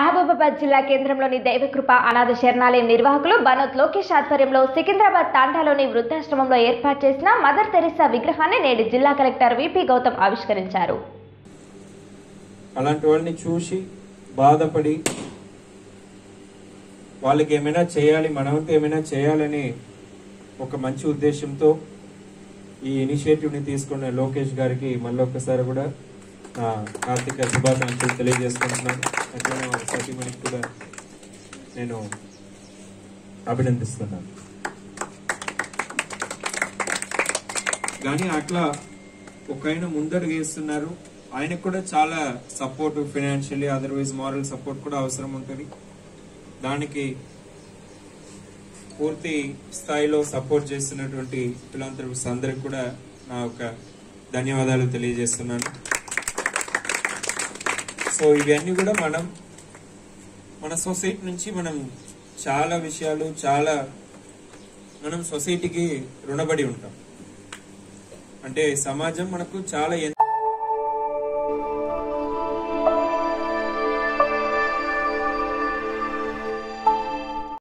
మహబూబాబాద్ జిల్లా కేంద్రంలోని దైవకృప అనాథ శరణాలయం నిర్వాహకులు బనోత్ లోకేష్ ఆధ్వర్యంలో సికింద్రాబాద్ తాండాలోని వృద్ధాశ్రమంలో ఏర్పాటు చేసిన మదర్ తెరిసా విగ్రహాన్ని నేడు జిల్లా కలెక్టర్ విపి గౌతమ్ ఆవిష్కరించారు. అలాంటి వాళ్ళని చూసి బాధపడి వాళ్ళకి ఏమైనా చేయాలి మనవంతు ఏమైనా చేయాలని ఒక మంచి ఉద్దేశంతో ఈ ఇనిషియేటివ్ని తీసుకున్న లోకేష్ గారికి మళ్ళీ ఒక్కసారి కూడా కార్తీక శుభాకాంక్షలు తెలియజేసుకుంటున్నాను. అట్లనే వాళ్ళ సతీమణికి కూడా నేను అభినందిస్తున్నాను. కానీ అట్లా ఒక ఆయన ముందడుగు వేస్తున్నారు ఆయనకు కూడా చాలా support financially otherwise moral support కూడా అవసరం ఉంటుంది. దానికి పూర్తి స్థాయిలో సపోర్ట్ చేస్తున్నటువంటి పిల్లలందరూ అందరికి కూడా నా యొక్క ధన్యవాదాలు తెలియజేస్తున్నాను. సో ఇవన్నీ కూడా మనం మన సొసైటీ నుంచి మనం చాలా విషయాలు చాలా మనం సొసైటీకి రుణపడి ఉంటాం. అంటే సమాజం మనకు చాలా